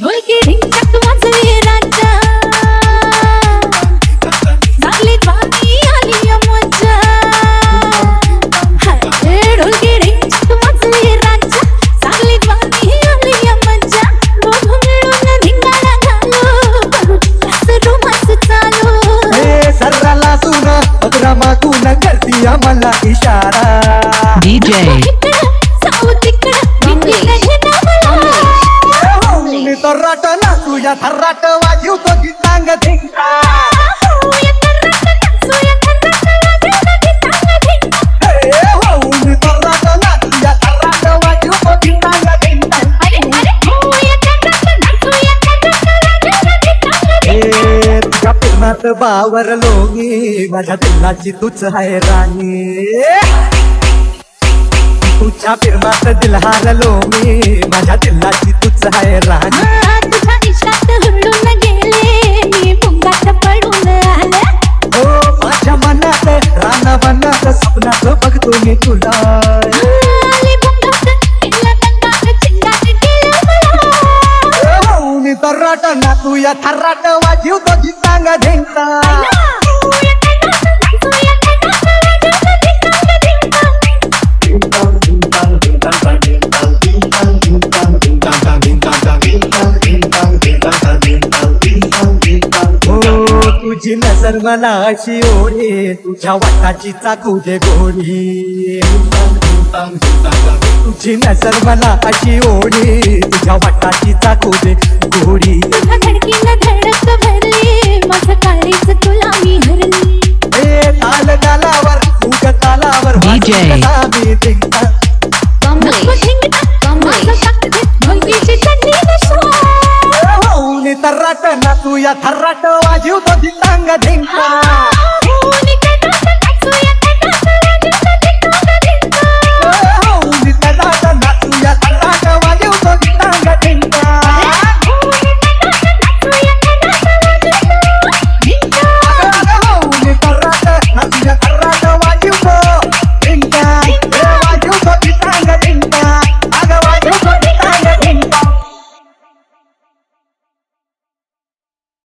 ढोलकी ढिंचक वाजले राजा झाली बाती आली मज़ा हाय, ढोलकी ढिंचक वाजले राजा झाली बाती आली मज़ा दोघं मिळून धिंगाणा घालू करू असं चालू सर्राला सुन अकरा मागून करती आम्हाला इशारा DJ. तुझ्या थर्राट थर्राट वाजवतो गीतांग धिंगा बावरलो मी माझ्या दिलाची तूच आहे राणी तुझ्या प्रेमात दिल हारलो मी माझ्या दिलाची तूच आहे राणी स्वप्नात बघतो मी तुला हो मी तर राट ना तू या थर्राट वाजवतो गीतांग धिंगा हो तुझी नज़र मला अशी ओढे. तुझ्या वाटाची चाकू दे गोडी तुझी नज़र मला अशी ओढे. तुझ्या वाटाची चाकू दे गोडी तर तू या थर्राट